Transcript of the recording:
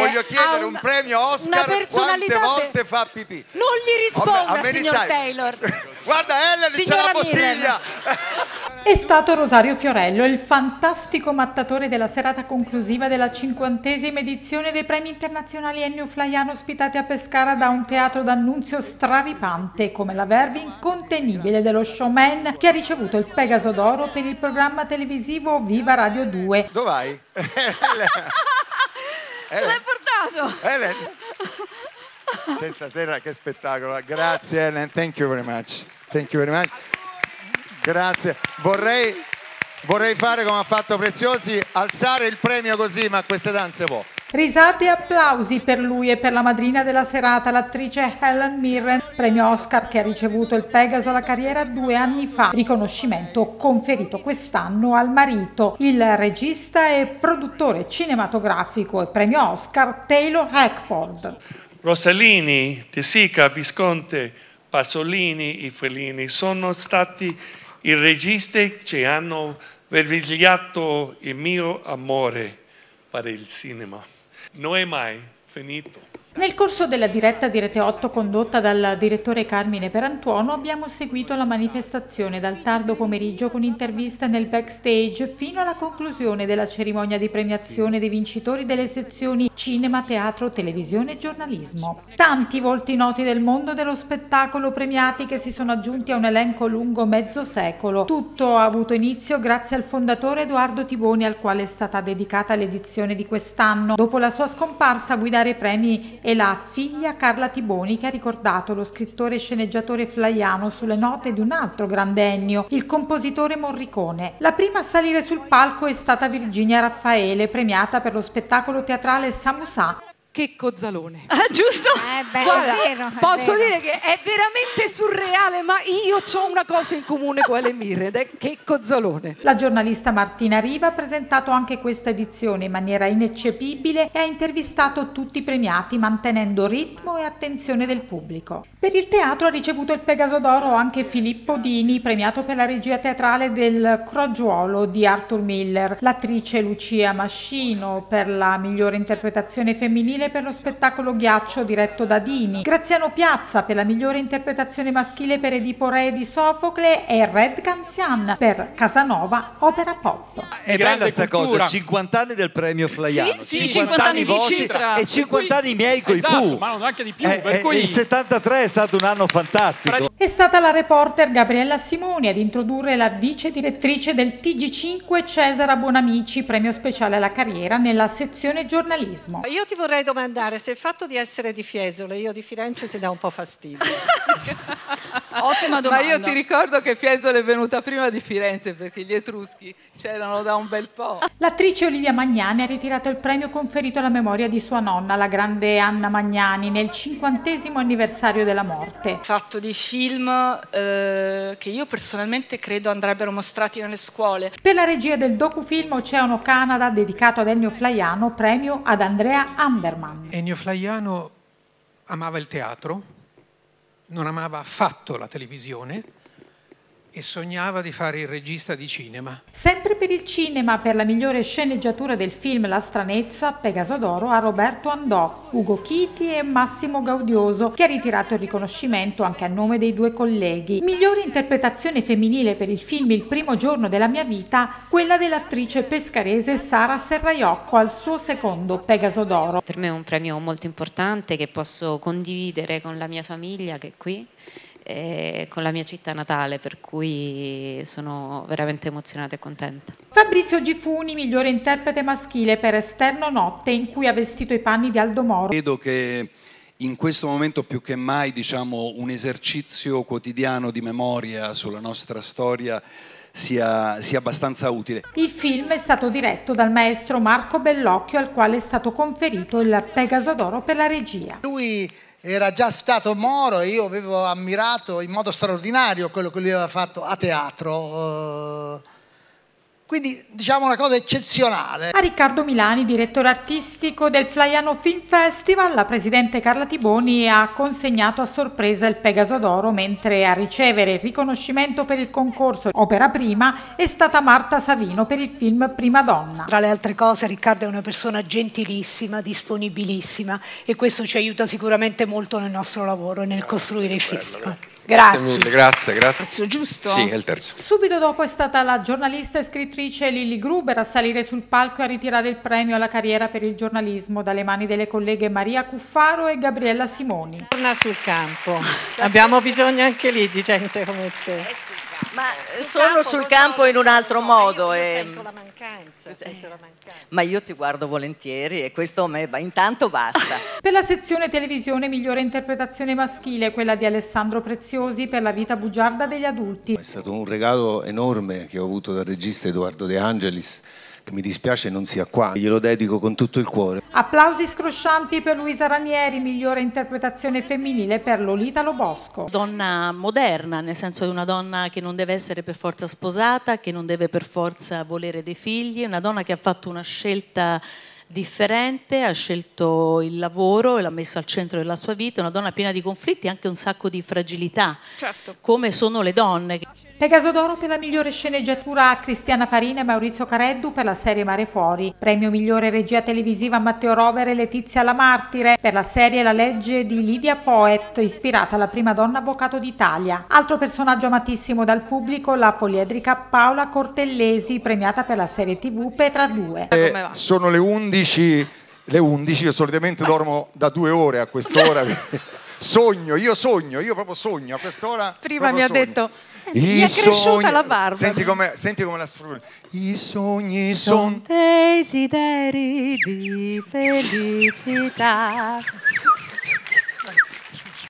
voglio ha chiedere un- un premio Oscar quante volte fa pipì. Non gli risponda, Vabbè, signor Mary Taylor. Guarda Ellen, c'è la bottiglia. È stato Rosario Fiorello, il fantastico mattatore della serata conclusiva della cinquantesima edizione dei premi internazionali Ennio Flaiano ospitati a Pescara da un teatro d'annunzio straripante come la verve incontenibile dello showman che ha ricevuto il Pegaso d'Oro per il programma televisivo Viva Radio 2. Dov'hai? Se l'hai portato. Ellen. C'è stasera che spettacolo. Grazie Ellen, thank you very much. Thank you very much. Grazie. Vorrei, vorrei fare come ha fatto Preziosi, alzare il premio così, ma a queste danze può. Risate e applausi per lui e per la madrina della serata, l'attrice Helen Mirren, premio Oscar che ha ricevuto il Pegaso alla carriera due anni fa, riconoscimento conferito quest'anno al marito, il regista e produttore cinematografico e premio Oscar Taylor Hackford. Rossellini, De Sica, Visconte, Pasolini, i Fellini sono stati i registi che hanno risvegliato il mio amore per il cinema. Non è mai finito. Nel corso della diretta di Rete 8 condotta dal direttore Carmine Perantuono abbiamo seguito la manifestazione dal tardo pomeriggio con interviste nel backstage fino alla conclusione della cerimonia di premiazione dei vincitori delle sezioni cinema, teatro, televisione e giornalismo. Tanti volti noti del mondo dello spettacolo premiati che si sono aggiunti a un elenco lungo mezzo secolo. Tutto ha avuto inizio grazie al fondatore Edoardo Tiboni al quale è stata dedicata l'edizione di quest'anno. Dopo la sua scomparsa a guidare i premi è la figlia Carla Tiboni che ha ricordato lo scrittore e sceneggiatore flaiano sulle note di un altro grande Ennio, il compositore Morricone. La prima a salire sul palco è stata Virginia Raffaele, premiata per lo spettacolo teatrale Samusà. Checco Zalone. Ah, giusto? Eh beh, Guarda, è vero, è posso vero. dire che è veramente surreale, ma io ho una cosa in comune con le Mirre ed è Checco Zalone. La giornalista Martina Riva ha presentato anche questa edizione in maniera ineccepibile e ha intervistato tutti i premiati mantenendo ritmo e attenzione del pubblico. Per il teatro ha ricevuto il Pegaso d'Oro anche Filippo Dini, premiato per la regia teatrale del Crogiuolo di Arthur Miller, l'attrice Lucia Mascino per la migliore interpretazione femminile per lo spettacolo Ghiaccio diretto da Dini, Graziano Piazza per la migliore interpretazione maschile per Edipo Re di Sofocle e Red Canzian per Casanova Opera Pop. È Grande bella sta cultura. cosa, 50 anni del premio Flaiano, Sì, sì, 50 anni di vostri e 50 anni miei coi Esatto, Pooh. ma non anche di più, Eh, per eh, cui Il 73 è stato un anno fantastico. È stata la reporter Gabriella Simoni ad introdurre la vice direttrice del TG5 Cesara Buonamici, premio speciale alla carriera nella sezione giornalismo. Io ti vorrei domandare se il fatto di essere di Fiesole, io di Firenze, ti dà un po' fastidio. Ottima Ma domanda. io ti ricordo che Fiesole è venuta prima di Firenze perché gli Etruschi c'erano da un bel po'. L'attrice Olivia Magnani ha ritirato il premio conferito alla memoria di sua nonna, la grande Anna Magnani, nel cinquantesimo anniversario della morte. fatto di film eh, che io personalmente credo andrebbero mostrati nelle scuole. Per la regia del docufilm Oceano Canada, dedicato ad Ennio Flaiano, premio ad Andrea Anderman. Ennio Flaiano amava il teatro, non amava affatto la televisione e sognava di fare il regista di cinema. Sempre per il cinema, per la migliore sceneggiatura del film La stranezza, Pegaso d'Oro a Roberto Andò, Ugo Chiti e Massimo Gaudioso, che ha ritirato il riconoscimento anche a nome dei due colleghi. Migliore interpretazione femminile per il film Il primo giorno della mia vita, quella dell'attrice pescarese Sara Serraiocco al suo secondo Pegaso d'Oro. Per me è un premio molto importante che posso condividere con la mia famiglia che è qui e con la mia città natale, per cui sono veramente emozionata e contenta. Fabrizio Gifuni, migliore interprete maschile per Esterno Notte, in cui ha vestito i panni di Aldo Moro. Credo che in questo momento più che mai diciamo, un esercizio quotidiano di memoria sulla nostra storia sia, sia abbastanza utile. Il film è stato diretto dal maestro Marco Bellocchio, al quale è stato conferito il Pegaso d'Oro per la regia. Lui era già stato Moro e io avevo ammirato in modo straordinario quello che lui aveva fatto a teatro. Quindi diciamo una cosa eccezionale. A Riccardo Milani, direttore artistico del Flaiano Film Festival, la presidente Carla Tiboni ha consegnato a sorpresa il Pegaso d'Oro, mentre a ricevere il riconoscimento per il concorso Opera Prima è stata Marta Savino per il film Prima Donna. Tra le altre cose Riccardo è una persona gentilissima, disponibilissima e questo ci aiuta sicuramente molto nel nostro lavoro e nel costruire il festival. Grazie. mille, grazie, grazie. Terzo, giusto? Sì, è il terzo. Subito dopo è stata la giornalista e scrittrice Lilly Gruber a salire sul palco e a ritirare il premio alla carriera per il giornalismo dalle mani delle colleghe Maria Cuffaro e Gabriella Simoni. Torna sul campo. Abbiamo bisogno anche lì di gente come te. Ma sono sul campo in un altro modo. e- Mancanza, sento la mancanza. Ma io ti guardo volentieri e questo a me va- intanto basta. Per la sezione televisione migliore interpretazione maschile, quella di Alessandro Preziosi per la vita bugiarda degli adulti. È stato un regalo enorme che ho avuto dal regista Edoardo De Angelis, che mi dispiace non sia qua. Glielo dedico con tutto il cuore. Applausi scroscianti per Luisa Ranieri, migliore interpretazione femminile per Lolita Lobosco. donna moderna, nel senso di una donna che non deve essere per forza sposata, che non deve per forza volere dei figli, una donna che ha fatto una scelta differente, ha scelto il lavoro e l'ha messo al centro della sua vita, una donna piena di conflitti e anche un sacco di fragilità, Certo. come sono le donne. Pegaso d'oro per la migliore sceneggiatura a Cristiana Farina e Maurizio Careddu per la serie Mare Fuori. Premio migliore regia televisiva a Matteo Rover e Letizia La Martire per la serie La legge di Lydia Poet, ispirata alla prima donna avvocato d'Italia. Altro personaggio amatissimo dal pubblico, la poliedrica Paola Cortellesi, premiata per la serie TV Petra 2. Eh, sono le 11, le 11, io solitamente dormo da due ore a quest'ora. sogno, io sogno, io proprio sogno a quest'ora. Prima mi ha sogno. detto, I mi è cresciuta sogni- la barba. Senti come, senti come la sfrutta. I sogni sono desideri di felicità.